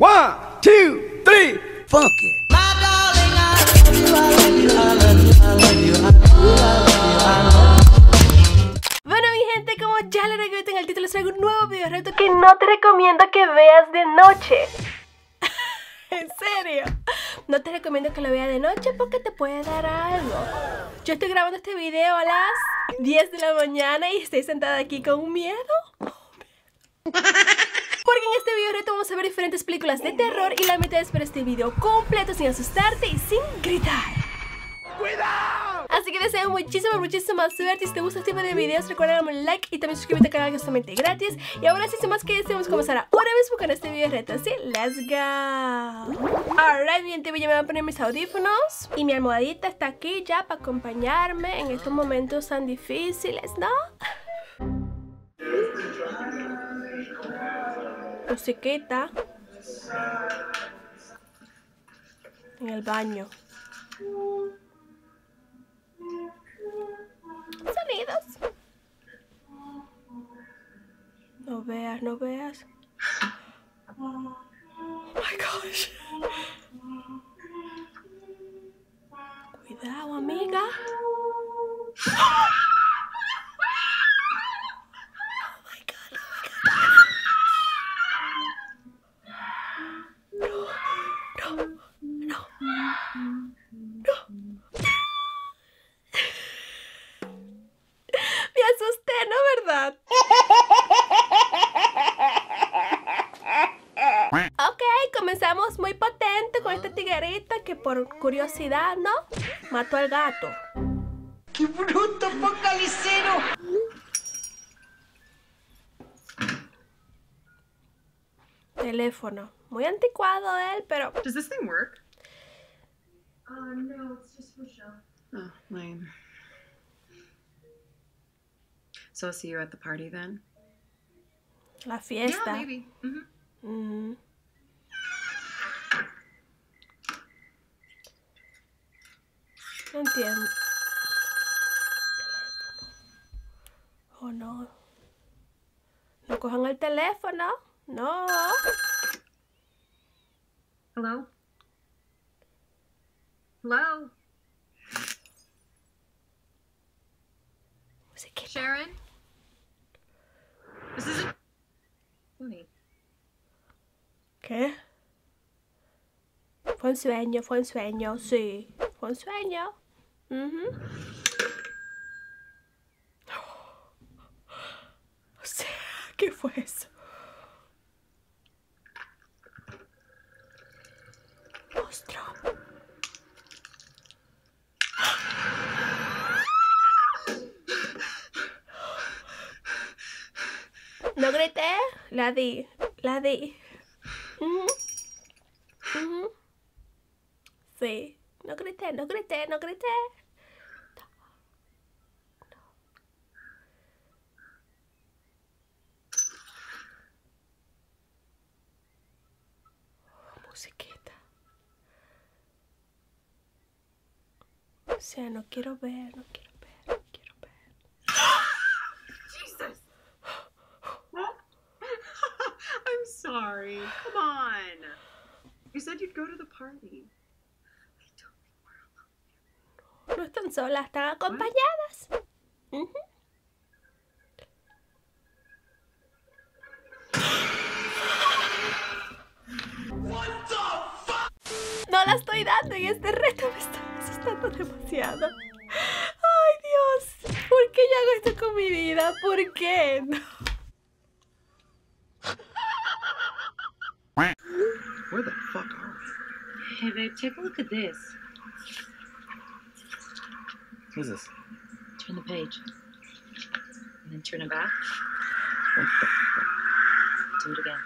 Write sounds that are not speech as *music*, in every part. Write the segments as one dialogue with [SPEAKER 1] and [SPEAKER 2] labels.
[SPEAKER 1] One, two, three, fuck it.
[SPEAKER 2] Bueno mi gente, como ya le recuerdo en el título, les traigo un nuevo video reto que no te recomiendo que veas de noche. *laughs* en serio. No te recomiendo que lo veas de noche porque te puede dar algo. Yo estoy grabando este video a las 10 de la mañana y estoy sentada aquí con un miedo. Porque en este video reto vamos a ver diferentes películas de terror y la meta es ver este video completo sin asustarte y sin gritar.
[SPEAKER 1] ¡Cuidado!
[SPEAKER 2] Así que deseo muchísima, muchísima suerte. Y si te gusta este tipo de videos, recuerda darme un like y también suscríbete al canal que es totalmente gratis. Y ahora sí, sin más que decir, vamos a comenzar ahora mismo con este video reto. Así, let's go. Alright, bien, te voy a poner mis audífonos. Y mi almohadita está aquí ya para acompañarme en estos momentos tan difíciles, ¿no? Musiquita. En el baño. Sonidos. No veas, no veas. Oh my gosh. Cuidado, amiga. Por curiosidad, ¿no? Mató al gato.
[SPEAKER 3] ¡Qué bruto focalicero!
[SPEAKER 2] Teléfono. Muy anticuado él, pero...
[SPEAKER 4] Does this thing work?
[SPEAKER 5] Uh, no, it's just for show.
[SPEAKER 4] Oh, lame. So I'll see you at the party then?
[SPEAKER 2] La fiesta.
[SPEAKER 4] Yeah, maybe. hmm
[SPEAKER 2] Mm. No entiendo. Teléfono. Oh no. No cojan el teléfono. No.
[SPEAKER 4] Hello? Hello?
[SPEAKER 2] Musiquita.
[SPEAKER 4] Sharon? This isn't.
[SPEAKER 2] ¿Qué? Fue un sueño, fue un sueño, sí. Un sueño. *gasps* Sea, ¿qué fue eso? No grité, la di, la di. Sí, no grité, no grité, no grité. Oh, musiquita. O sea, no quiero ver, no quiero ver, no quiero ver.
[SPEAKER 4] Jesus! *laughs* I'm sorry. Come on. You said you'd go to the party.
[SPEAKER 2] Están solas, están acompañadas. Ujú. No la estoy dando y este reto me está asustando demasiado. Ay, Dios. ¿Por qué yo hago esto con mi vida? ¿Por qué? No.
[SPEAKER 1] Where the fuck are we?
[SPEAKER 5] Hey, babe, take a look at this.
[SPEAKER 1] Who's this?
[SPEAKER 5] Turn the page. And then turn it back.
[SPEAKER 1] What?
[SPEAKER 5] Do it again.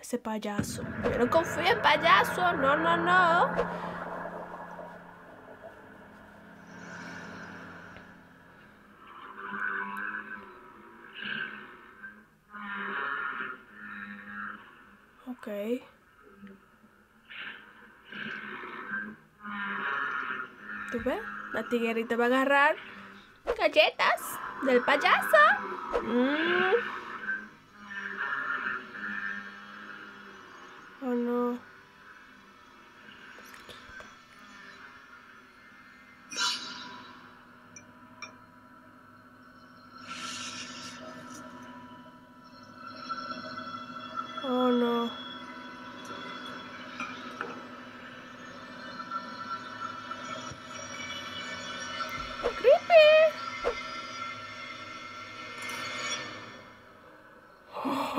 [SPEAKER 2] Ese payaso. Yo no confío en payaso. No, no, no. Ok. ¿Tú ves? La tiguerita va a agarrar galletas del payaso. Mm. Oh no. Oh no. Oh, creepy. *laughs*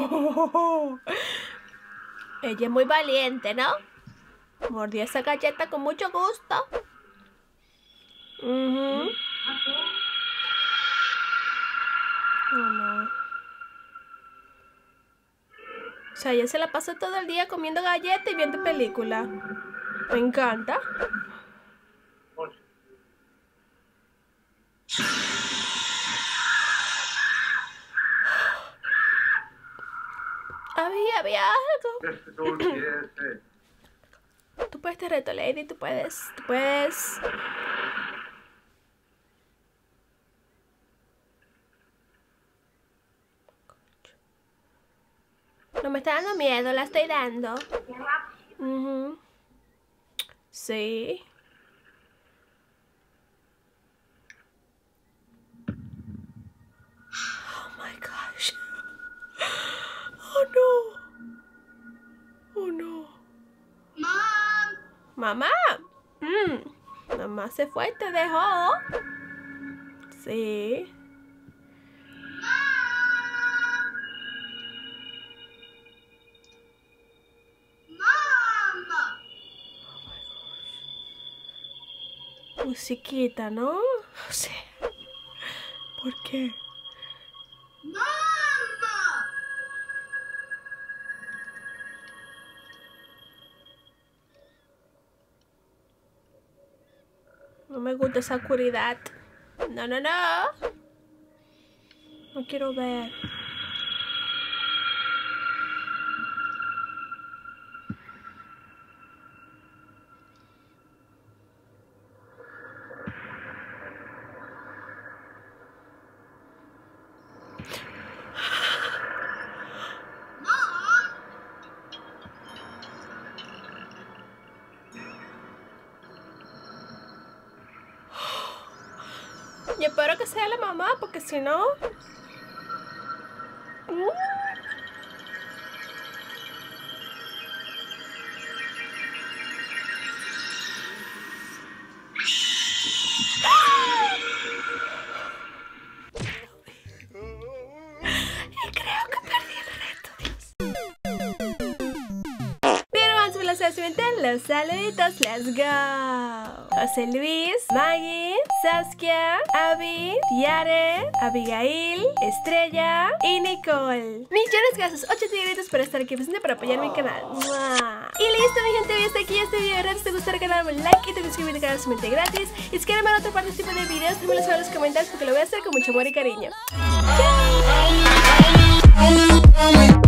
[SPEAKER 2] Oh, Ella es muy valiente, ¿no? Mordió esa galleta con mucho gusto. Ujú. Oh, no. O sea, ella se la pasa todo el día comiendo galletas y viendo películas. Me encanta. Había, había algo. Tú puedes este reto, Lady, tú puedes, tú puedes. No me está dando miedo, la estoy dando. Ujú. Sí. Oh my gosh. Oh no. Oh no. Mamá. Mm. Mamá se fue te dejó. Sí. Musiquita, ¿no? No sé. ¿Por qué? No me gusta esa oscuridad. No, no, no. No quiero ver. Espero que sea la mamá, porque si no. Los saluditos, let's go. José Luis, Maggie, Saskia, Abby, Tiare, Abigail, Estrella y Nicole. Millones gracias, 8 tigritos por estar aquí presente para apoyar mi canal. Y listo, mi gente, hasta aquí este video. Si te gustó el canal, un like y te suscríbete al canal sumamente gratis. Y si quieren ver otro parte de este tipo de videos, déjenmelo saber en los comentarios porque lo voy a hacer con mucho amor y cariño. ¡Chao!